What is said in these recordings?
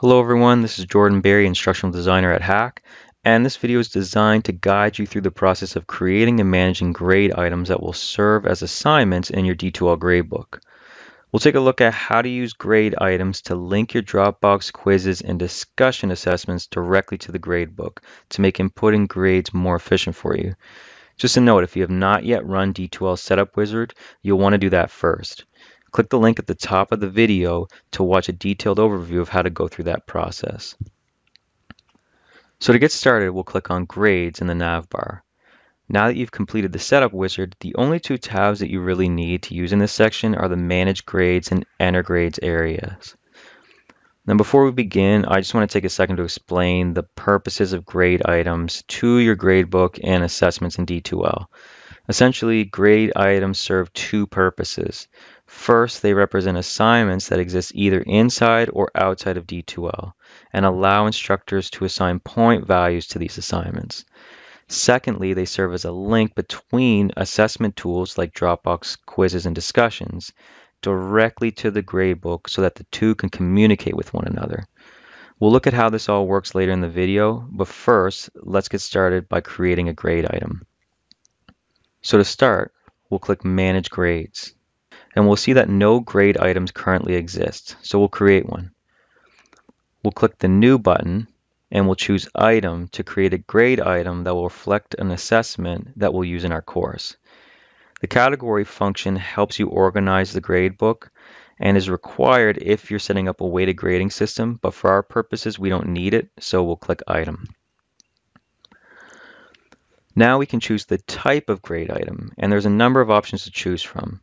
Hello everyone, this is Jordan Berry, Instructional Designer at HACC, and this video is designed to guide you through the process of creating and managing grade items that will serve as assignments in your D2L gradebook. We'll take a look at how to use grade items to link your Dropbox quizzes and discussion assessments directly to the gradebook to make inputting grades more efficient for you. Just a note, if you have not yet run D2L Setup Wizard, you'll want to do that first. Click the link at the top of the video to watch a detailed overview of how to go through that process. So to get started, we'll click on Grades in the navbar. Now that you've completed the setup wizard, the only two tabs that you really need to use in this section are the Manage Grades and Enter Grades areas. Now before we begin, I just want to take a second to explain the purposes of grade items to your gradebook and assessments in D2L. Essentially, grade items serve two purposes. First, they represent assignments that exist either inside or outside of D2L and allow instructors to assign point values to these assignments. Secondly, they serve as a link between assessment tools like Dropbox quizzes and discussions directly to the gradebook so that the two can communicate with one another. We'll look at how this all works later in the video, but first, let's get started by creating a grade item. So to start, we'll click Manage Grades and we'll see that no grade items currently exist. So we'll create one. We'll click the New button and we'll choose Item to create a grade item that will reflect an assessment that we'll use in our course. The category function helps you organize the gradebook and is required if you're setting up a weighted grading system, but for our purposes, we don't need it, so we'll click Item. Now we can choose the type of grade item, and there's a number of options to choose from.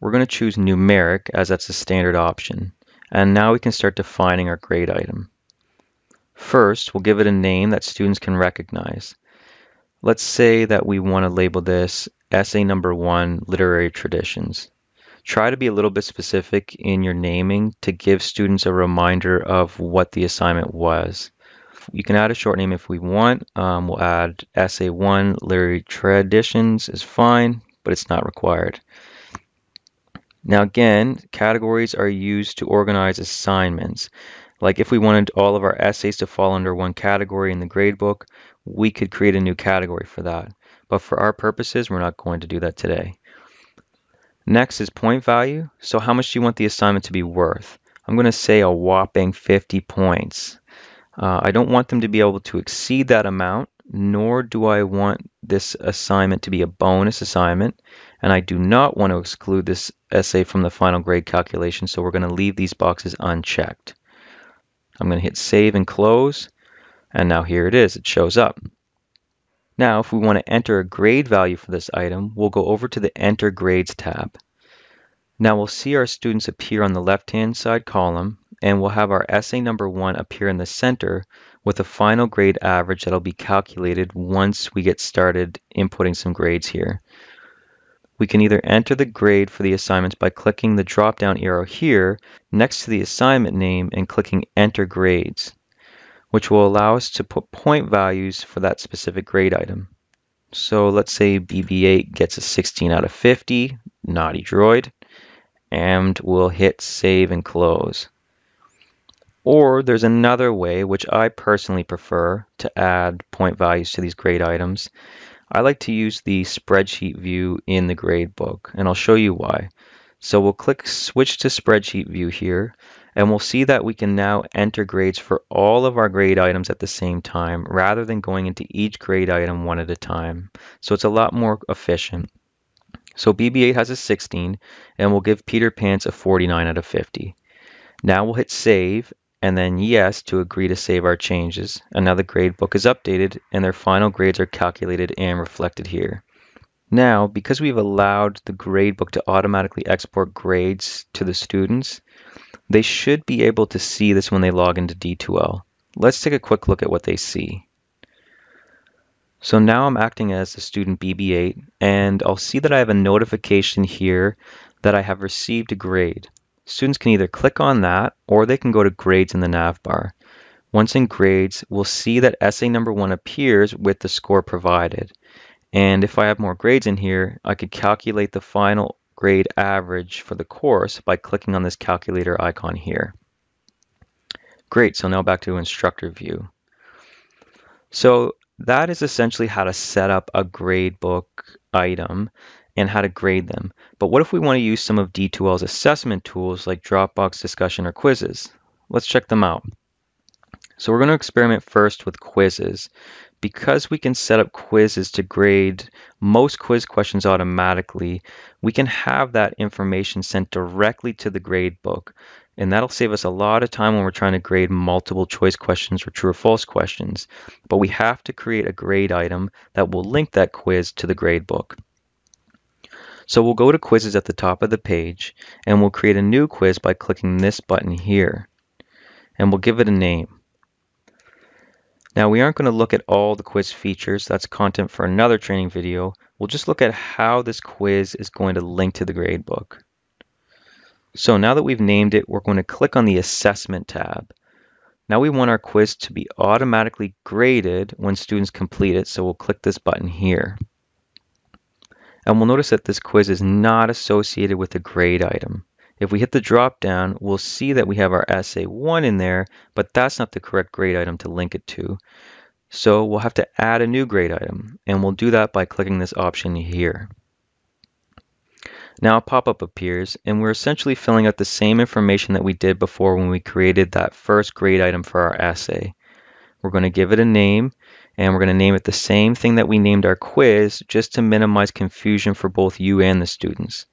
We're going to choose numeric as that's the standard option. And now we can start defining our grade item. First, we'll give it a name that students can recognize. Let's say that we want to label this essay number one, literary traditions. Try to be a little bit specific in your naming to give students a reminder of what the assignment was. You can add a short name if we want. Um, we'll add essay one, literary traditions is fine, but it's not required. Now again, categories are used to organize assignments. Like if we wanted all of our essays to fall under one category in the gradebook, we could create a new category for that. But for our purposes, we're not going to do that today. Next is point value. So how much do you want the assignment to be worth? I'm going to say a whopping 50 points. Uh, I don't want them to be able to exceed that amount, nor do I want this assignment to be a bonus assignment. And I do not want to exclude this essay from the final grade calculation, so we're going to leave these boxes unchecked. I'm going to hit save and close, and now here it is, it shows up. Now, if we want to enter a grade value for this item, we'll go over to the Enter Grades tab. Now we'll see our students appear on the left-hand side column, and we'll have our essay number one appear in the center with a final grade average that'll be calculated once we get started inputting some grades here. We can either enter the grade for the assignments by clicking the drop-down arrow here next to the assignment name and clicking Enter Grades, which will allow us to put point values for that specific grade item. So let's say BB8 gets a 16 out of 50, naughty droid, and we'll hit Save and Close. Or there's another way, which I personally prefer, to add point values to these grade items. I like to use the spreadsheet view in the gradebook, and I'll show you why. So we'll click Switch to Spreadsheet View here, and we'll see that we can now enter grades for all of our grade items at the same time, rather than going into each grade item one at a time. So it's a lot more efficient. So BB8 has a 16, and we'll give Peter Pants a 49 out of 50. Now we'll hit Save, and then yes to agree to save our changes. And now the gradebook is updated and their final grades are calculated and reflected here. Now, because we've allowed the gradebook to automatically export grades to the students, they should be able to see this when they log into D2L. Let's take a quick look at what they see. So now I'm acting as the student BB8 and I'll see that I have a notification here that I have received a grade. Students can either click on that or they can go to grades in the nav bar. Once in grades, we'll see that essay number one appears with the score provided. And if I have more grades in here, I could calculate the final grade average for the course by clicking on this calculator icon here. Great, so now back to instructor view. So that is essentially how to set up a gradebook item and how to grade them. But what if we want to use some of D2L's assessment tools like Dropbox discussion or quizzes? Let's check them out. So we're going to experiment first with quizzes. Because we can set up quizzes to grade most quiz questions automatically, we can have that information sent directly to the grade book. And that'll save us a lot of time when we're trying to grade multiple choice questions or true or false questions. But we have to create a grade item that will link that quiz to the grade book. So we'll go to quizzes at the top of the page and we'll create a new quiz by clicking this button here. And we'll give it a name. Now we aren't going to look at all the quiz features, that's content for another training video. We'll just look at how this quiz is going to link to the gradebook. So now that we've named it, we're going to click on the Assessment tab. Now we want our quiz to be automatically graded when students complete it, so we'll click this button here. And we'll notice that this quiz is not associated with a grade item. If we hit the drop down, we'll see that we have our essay 1 in there, but that's not the correct grade item to link it to. So we'll have to add a new grade item, and we'll do that by clicking this option here. Now a pop-up appears, and we're essentially filling out the same information that we did before when we created that first grade item for our essay. We're going to give it a name, and we're going to name it the same thing that we named our quiz just to minimize confusion for both you and the students.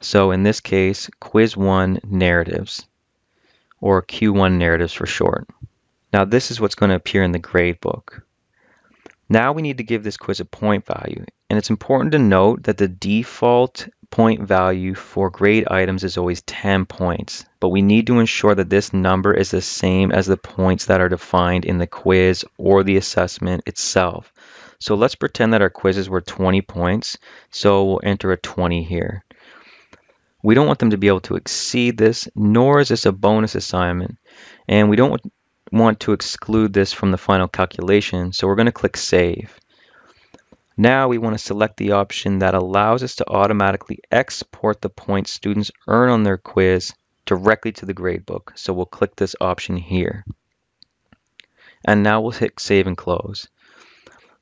So in this case, Quiz 1 Narratives, or Q1 Narratives for short. Now this is what's going to appear in the grade book. Now we need to give this quiz a point value, and it's important to note that the default point value for grade items is always 10 points, but we need to ensure that this number is the same as the points that are defined in the quiz or the assessment itself. So let's pretend that our quizzes were 20 points, so we'll enter a 20 here. We don't want them to be able to exceed this, nor is this a bonus assignment, and we don't want to exclude this from the final calculation, so we're going to click Save. Now we want to select the option that allows us to automatically export the points students earn on their quiz directly to the gradebook. So we'll click this option here. And now we'll hit Save and Close.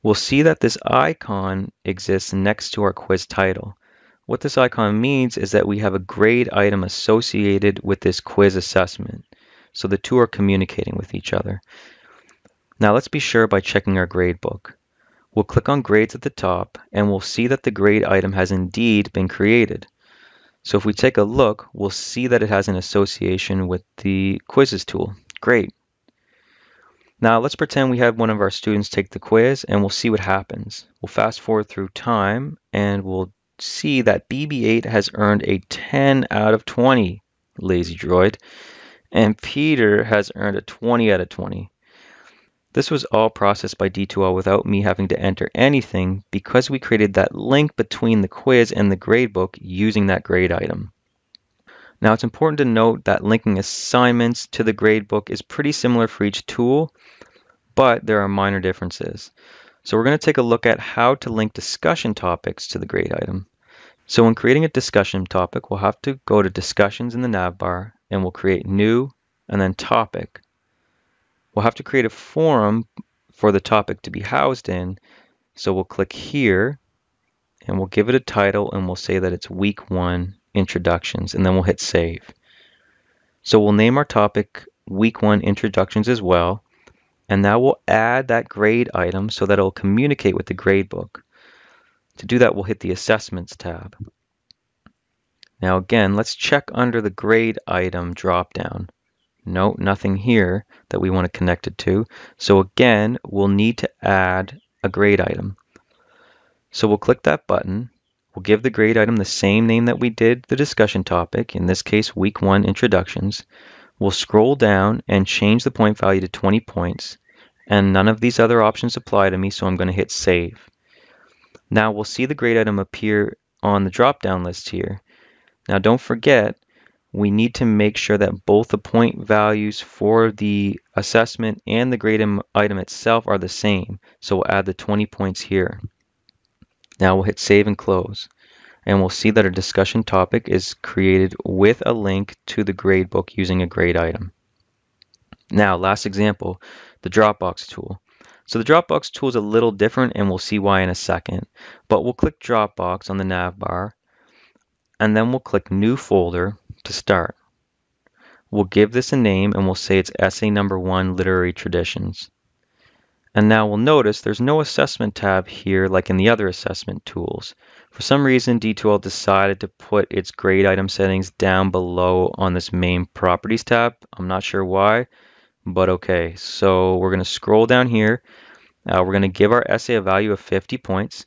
We'll see that this icon exists next to our quiz title. What this icon means is that we have a grade item associated with this quiz assessment. So the two are communicating with each other. Now let's be sure by checking our gradebook. We'll click on grades at the top and we'll see that the grade item has indeed been created. So if we take a look, we'll see that it has an association with the quizzes tool. Great. Now let's pretend we have one of our students take the quiz and we'll see what happens. We'll fast forward through time and we'll see that BB8 has earned a 10 out of 20, lazy droid, and Peter has earned a 20 out of 20. This was all processed by D2L without me having to enter anything because we created that link between the quiz and the gradebook using that grade item. Now it's important to note that linking assignments to the gradebook is pretty similar for each tool, but there are minor differences. So we're going to take a look at how to link discussion topics to the grade item. So when creating a discussion topic, we'll have to go to discussions in the nav bar and we'll create new and then topic. We'll have to create a forum for the topic to be housed in. So we'll click here and we'll give it a title and we'll say that it's week one introductions and then we'll hit save. So we'll name our topic week one introductions as well. And now we'll add that grade item so that it'll communicate with the gradebook. To do that, we'll hit the assessments tab. Now again, let's check under the grade item dropdown. No, nothing here that we want to connect it to. So again, we'll need to add a grade item. So we'll click that button. We'll give the grade item the same name that we did the discussion topic, in this case, week one introductions. We'll scroll down and change the point value to 20 points. And none of these other options apply to me, so I'm going to hit save. Now we'll see the grade item appear on the drop-down list here. Now don't forget, we need to make sure that both the point values for the assessment and the grade item itself are the same. So we'll add the 20 points here. Now we'll hit save and close. And we'll see that our discussion topic is created with a link to the gradebook using a grade item. Now, last example, the Dropbox tool. So the Dropbox tool is a little different and we'll see why in a second. But we'll click Dropbox on the nav bar and then we'll click New Folder to start. We'll give this a name and we'll say it's essay number one, Literary Traditions. And now we'll notice there's no assessment tab here like in the other assessment tools. For some reason, D2L decided to put its grade item settings down below on this main properties tab. I'm not sure why, but okay. So we're going to scroll down here. Uh, we're going to give our essay a value of 50 points.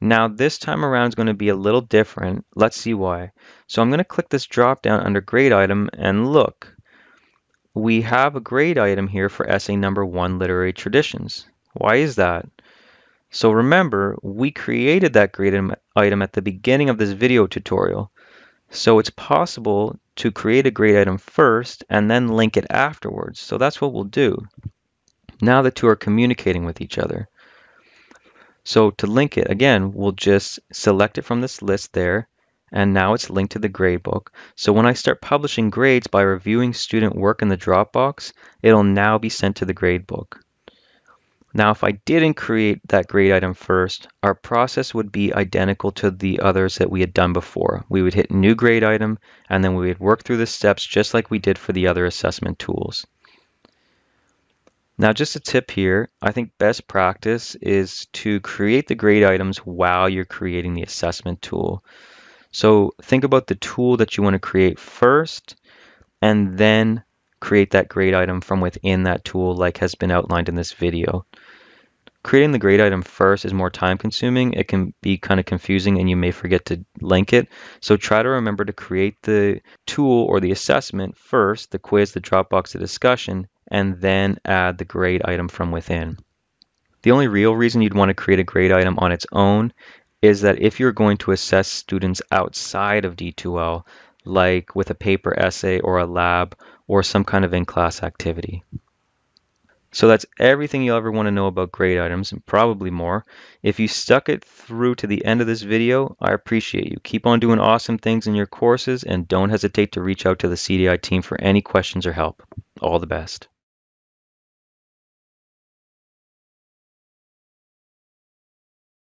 Now this time around is going to be a little different. Let's see why. So I'm going to click this drop down under grade item and look. We have a grade item here for essay number one, literary traditions. Why is that? So remember, we created that grade item at the beginning of this video tutorial. So it's possible to create a grade item first and then link it afterwards. So that's what we'll do. Now the two are communicating with each other. So to link it, again, we'll just select it from this list there, and now it's linked to the gradebook. So when I start publishing grades by reviewing student work in the Dropbox, it'll now be sent to the gradebook. Now, if I didn't create that grade item first, our process would be identical to the others that we had done before. We would hit new grade item, and then we would work through the steps just like we did for the other assessment tools. Now just a tip here, I think best practice is to create the grade items while you're creating the assessment tool. So think about the tool that you want to create first and then create that grade item from within that tool like has been outlined in this video. Creating the grade item first is more time consuming. It can be kind of confusing and you may forget to link it. So try to remember to create the tool or the assessment first, the quiz, the Dropbox, the discussion, and then add the grade item from within. The only real reason you'd want to create a grade item on its own is that if you're going to assess students outside of D2L, like with a paper essay or a lab or some kind of in-class activity. So that's everything you'll ever want to know about grade items and probably more. If you stuck it through to the end of this video, I appreciate you. Keep on doing awesome things in your courses and don't hesitate to reach out to the CDI team for any questions or help. All the best.